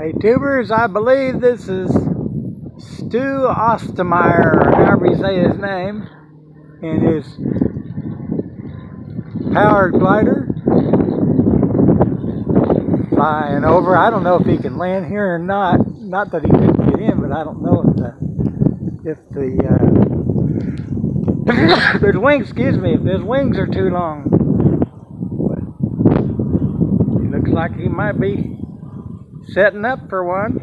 Hey tubers, I believe this is Stu Ostermeyer, or however you say his name, in his powered glider. Flying over. I don't know if he can land here or not. Not that he couldn't get in, but I don't know if the if the uh, his wings, excuse me, if his wings are too long. But he looks like he might be setting up for one.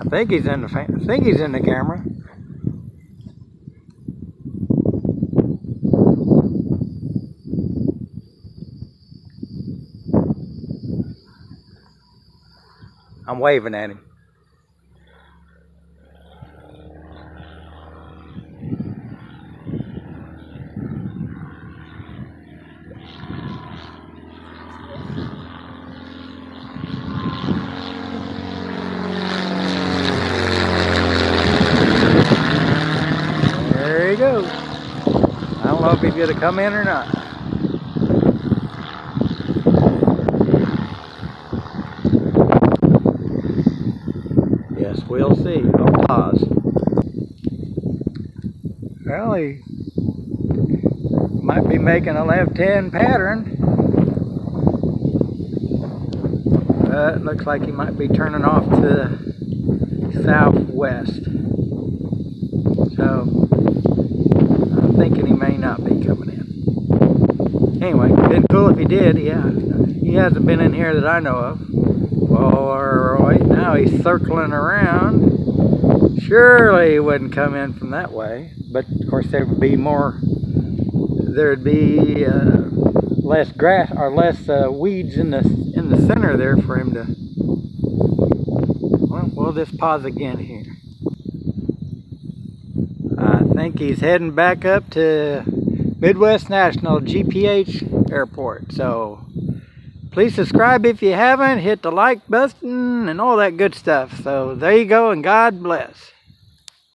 I think he's in the I think he's in the camera. I'm waving at him. There he goes. I don't know if he's going to come in or not. Yes, we'll see. I'll pause. Well, he might be making a left-hand pattern. But it looks like he might be turning off to the southwest. So, I'm thinking he may not be coming in. Anyway, been cool if he did, yeah. He hasn't been in here that I know of. Alright, now he's circling around. Surely he wouldn't come in from that way. But of course there would be more, there'd be uh, less grass or less uh, weeds in the in the center there for him to. Well, we'll just pause again here. I think he's heading back up to Midwest National GPH Airport. So please subscribe if you haven't. Hit the like button and all that good stuff. So there you go and God bless.